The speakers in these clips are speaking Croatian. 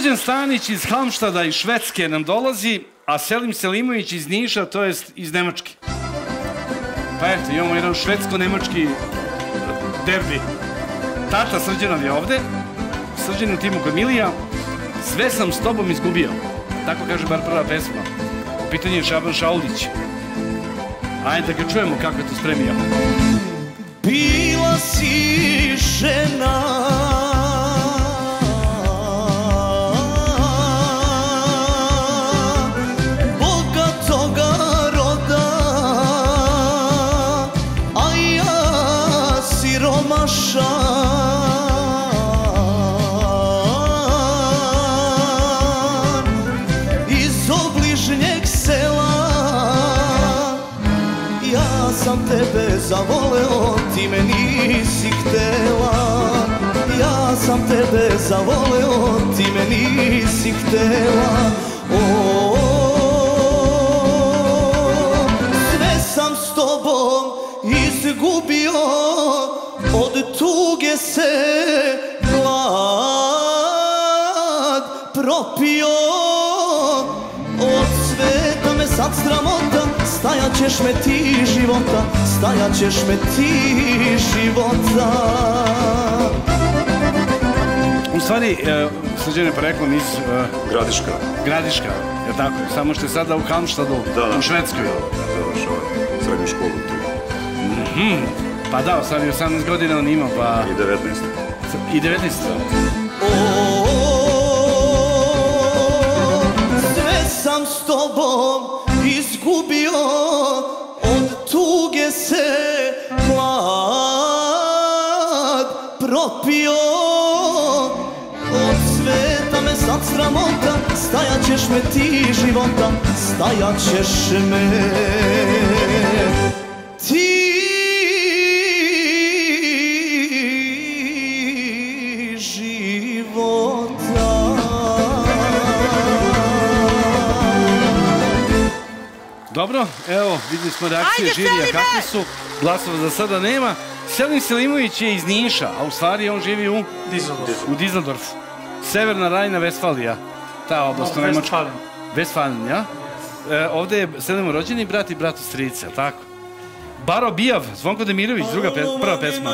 Srđan Stanić iz Halmštada i Švedske nam dolazi, a Selim Selimović iz Niša, to jest iz Nemačke. Pa eto, imamo jedan švedsko-nemački derbi. Tata Srđanov je ovde, Srđan u timu kod Milija. Sve sam s tobom izgubio. Tako kaže bar prva pesma. U pitanju je Šaban Šaulić. Ajde da ga čujemo kako je to spremio. Bila si žena zavoleo, ti me nisi htela Ja sam tebe zavoleo, ti me nisi htela o, Sve sam s tobom izgubio Od tuge se glad propio. Od sveta me sad sramota Stajat ćeš me ti života Stajat ćeš me ti života U stvari, e, Srđan je iz e, Gradiška. Gradiška, je tako? Samo što je sada u Halmštadu, u Švedskoj. Završava srednju školu tu. Pa da, sad je 18 godina on ima, pa... I 19. I 19. O, me ti života Stajat ćeš me ti života Dobro, evo, vidjeli smo reakcije žirija kakve su. Glasova za sada nema. Selim Selimović je iz Niša, a u stvari on živi u... U Dizeldorfu. Severna Rajna, Vestfalija. Ta oblast Nemačkoj. Westfalen. Westfalen, ja? E, ovde je Selimo rođeni brat i brat u strice, tako? Baro Bijav, Zvonko Demirović, druga pe, prva pesma.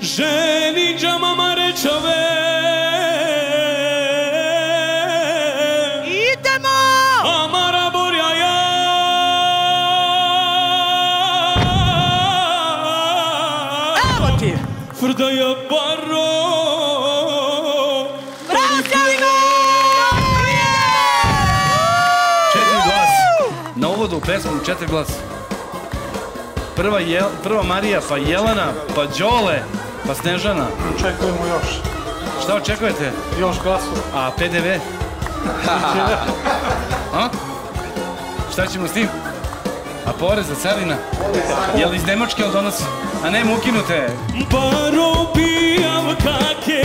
Ženi džamama rečove Frdaja baro Bravo, Selimo! Četiri glas. Na uvodu u pesmu četiri glas. Prva, Jel, prva Marija, pa Jelena, pa Đole, pa Snežana. Očekujemo još. Šta očekujete? Još glasova. A PDV? A? Šta ćemo s tim? A porez za carina? Jel iz Nemačke on donosi? A ne, ukinute. Baro pijav kakerav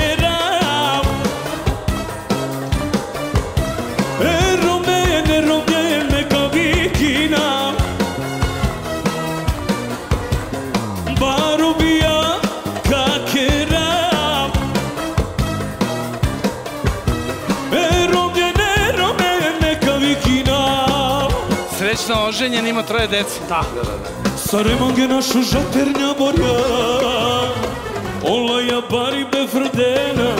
Srećno oženjen, ima troje dece. Da. Saremange našu žaternja borja Olaja bari be frdena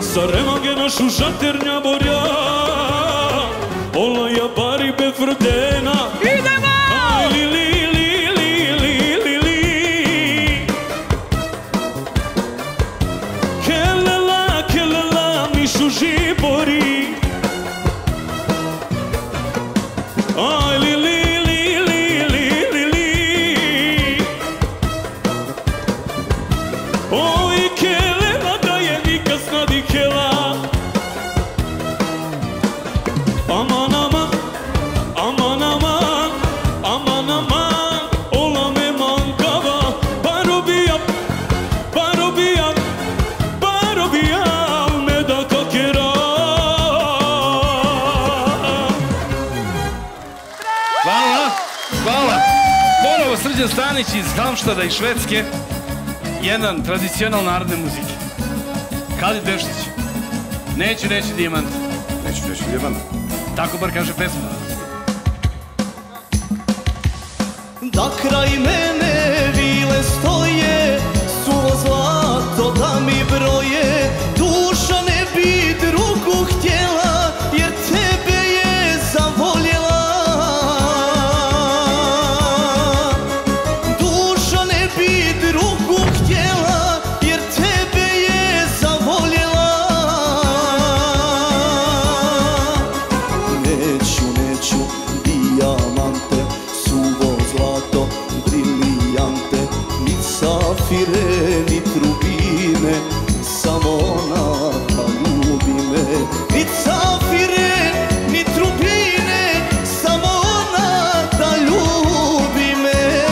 Saremange našu žaternja borja Olaja bari be frdena Srđan Stanić iz Halmštada i Švedske. jedan tradicional narodne muzike. Khalid Beštić. Neću reći dijamant. Neću reći dijamant. Tako bar kaže pesma. Da kraj mene ni trubine Samo ona pa ljubi me Ni safire, ni trubine Samo ona da ljubi me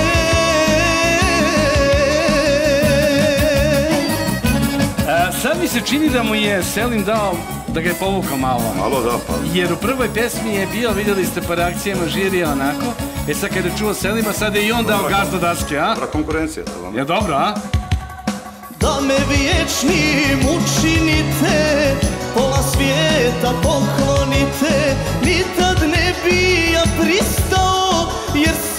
sad mi se čini da mu je Selim dao da ga je povukao malo. Malo da, pa Jer u prvoj pesmi je bio, vidjeli ste po reakcijama žirija onako. E sad kad je čuo Selima, sad je i on dao gaz do daske, a? dobra konkurencija. Da vam. Je dobro, a? Me vječnim učinite Pola svijeta poklonite. Nikad ne bi ja pristao Jer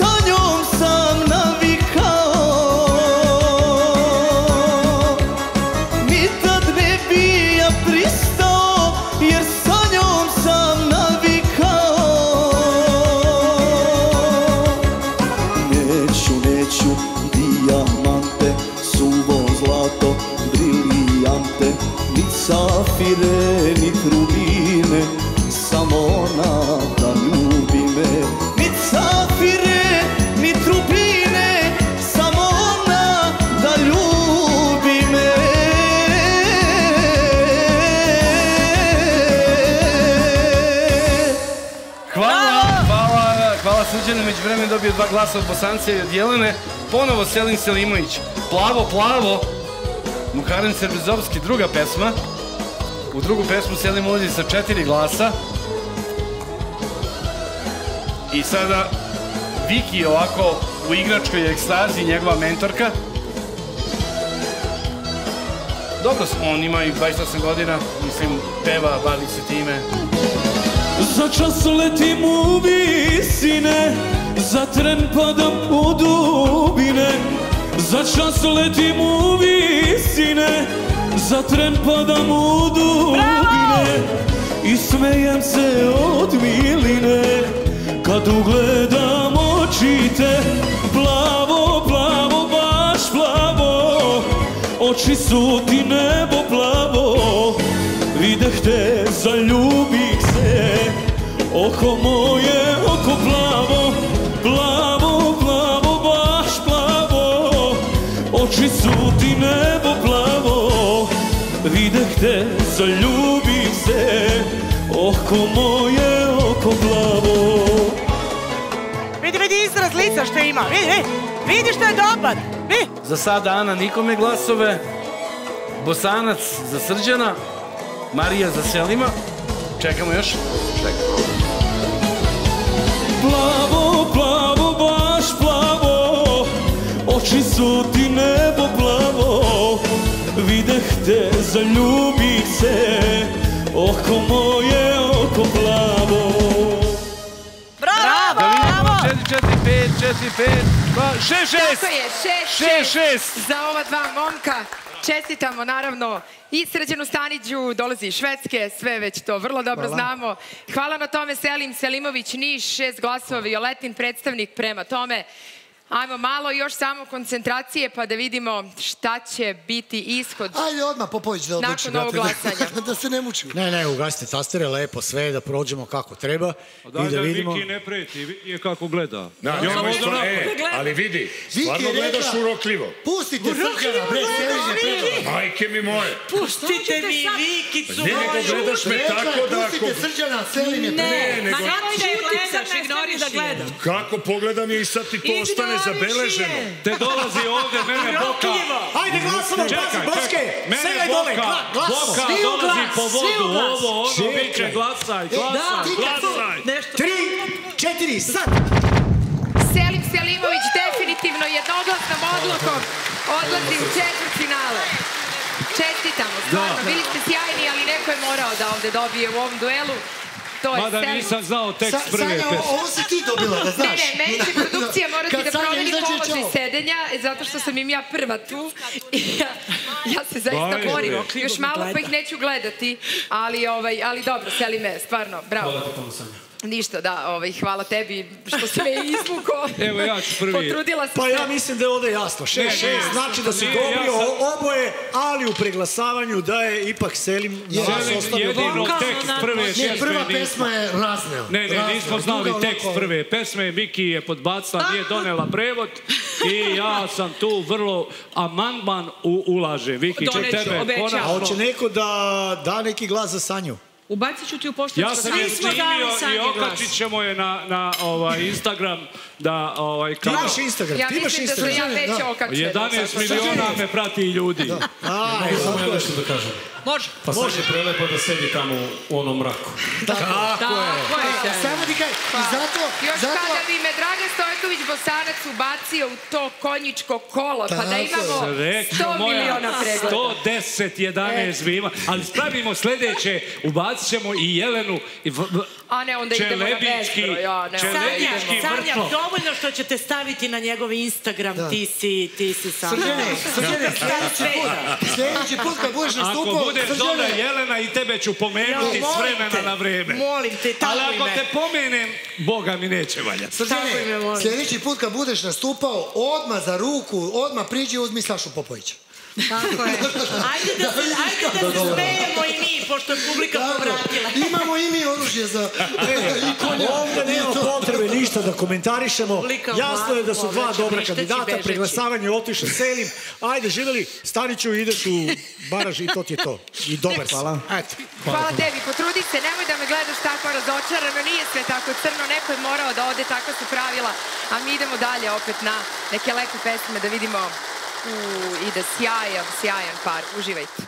dobio dva glasa od Bosance i od Jelene. Ponovo Selin Selimović. Plavo, plavo. Muharem Serbizovski, druga pesma. U drugu pesmu Selim ulazi sa četiri glasa. I sada Viki ovako u igračkoj ekstazi, njegova mentorka. Dobro, on ima i 28 godina, mislim, peva, bavi se time. Za čas letim u visine Za tren padam u dubine Za čas letim u visine. Za tren padam u dubine I smejem se od miline. Kad ugledam očite Plavo, plavo, baš plavo Oči su ti nebo plavo. Videh te, zaljubih se Oko moje, oko plavo Plavo, plavo, baš plavo Oči su ti nebo plavo Videh te, zaljubih se Oko moje, oko plavo Vidi, vidi izraz lica što ima. Vidi, vidi. Vidi što je dobar. Vidi. Za sada Ana nikome glasove. Bosanac za Srđana. Marija za Selima. Čekamo još. Plavo, plavo, te, zaljubih se Oko moje, oko plavo Bravo, Da vidimo. bravo. 4, 4, 5, 4, 5, 2, 6, 6. Tako je, šest, Šest, šest, šest. za ova dva momka. Čestitamo naravno i Srđanu Staniđu, dolazi iz Švedske, sve već to vrlo dobro znamo. Hvala na tome Selim Selimović, Niš, šest glasova, Violetin predstavnik prema tome. Ajmo malo još samo koncentracije pa da vidimo šta će biti ishod. Ajde odmah Popović da odluči. Nakon ovog glasanja. Da, da se ne mučimo. Ne, ne, ugasite tastere, lepo, sve da prođemo kako treba i da da vidimo... Viki ne preti, vidi je kako gleda. Da, Ja ja, možda stvarno, napad. e, ali vidi, Viki stvarno gledaš urokljivo. Pustite Srđana, bre, predao. Majke mi moje. Pustite mi Vikicu Ne, nego gledaš me tako da pustite Srđana, Selin je predao. Ne, nego Nemoj da gledaš, ignori da gledam. kako pogledam je i sad ti to ostane zabeleženo. Te dolazi ovde, mene Boka. Ajde, glasamo, Čekaj, Baske, čekaj. Mene Boka. Boka Svi u dolazi glas, po svi u vodu, glas. ovo, ono, Čekaj. biće glasaj, Da, glasaj, glasaj. Nešto. Tri, četiri, sad! Selim Selimović definitivno jednoglasnom odlukom odlazi u četvrt finale. Čestitamo, stvarno, bili ste sjajni, ali neko je morao da ovde dobije u ovom duelu. To je Mada nisam znao tekst Sa- prve Sanja, pesme. ovo si ti dobila, da Ne, znaš. ne, meni će produkcija morati da Sanja promeni položaj sedenja, zato što sam im ja prva tu. Ja, ja se zaista borim. Još malo pa ih neću gledati, ali, ovaj, ali dobro, seli me, stvarno, bravo. Ništa, da, ovaj, hvala tebi što si me izvukao. Evo, ja ću prvi. Potrudila sam Pa se. ja mislim da je ovdje jasno. 6-6 Ne, ne, znači da su nije, dobri ja sam- o- oboje, ali u preglasavanju da je ipak Selim na vas Selim ostavio jedino dobro. tekst prve Ne, pjesme prva nismo- pesma je razneo. Ne, ne, Razneo. nismo znali tekst prve pesme, Viki je podbacila, nije donela prevod i ja sam tu vrlo amandman ulaže. Viki, će tebe obećavam. A konačno... hoće neko da da neki glas za Sanju? Ubacit ću ti u poštu. Ja sam je snimio i okačit ćemo je na, na ovaj, Instagram da ovaj, Ti kao... imaš Instagram, Ja ti imaš mislim da sam Instagram. ja već Da. okačena. 11 miliona me prati ljudi. A, Samo ja nešto da kažem. Može. Pa sad je prelepo da sedi tamo u onom mraku. Tako je. Samo ti kaj, i zato, Još zato, kada bi me Dragan Stojković Bosanac ubacio u to konjičko kolo, pa da Tako je. imamo 100 Srećno moja, miliona pregleda. 110, 11 bi ima, ali spravimo sljedeće, ubacit ćemo i Jelenu, i v, v, A ne, onda idemo na bezbroj. Ja, ne, Čelebički. Sanja, dovoljno što ćete staviti na njegov Instagram, ti si, ti si sam. Srđane, Srđane, sljedeći put, sljedeći put kad budeš Ako nastupao, bude dobra Srđane, Jelena i tebe ću pomenuti Ja, s vremena te, na vreme. molim te, Ali taguj ako te pomenem, Boga mi neće valjati. Srđane, Tako sljedeći put kad budeš nastupao, odmah za ruku, odmah priđi i uzmi Sašu Popovića. Tako je. Ajde da se, ajde da se smejemo i mi, pošto je publika povratila. Imamo i mi oružje za... i konja. Ovdje nema potrebe ništa da komentarišemo. Jasno je da su dva dobra kandidata, preglasavanje je otišao Selim. Ajde, živjeli, Staniću, ideš u baraž i to ti je to. I dobar si. Hvala. Eto. Hvala tebi, potrudi se, nemoj da me gledaš tako razočarano, nije sve tako crno, neko je morao da ode, takva su pravila, a mi idemo dalje opet na neke lepe pesme da vidimo parku i da sjajan, sjajan par. Uživajte.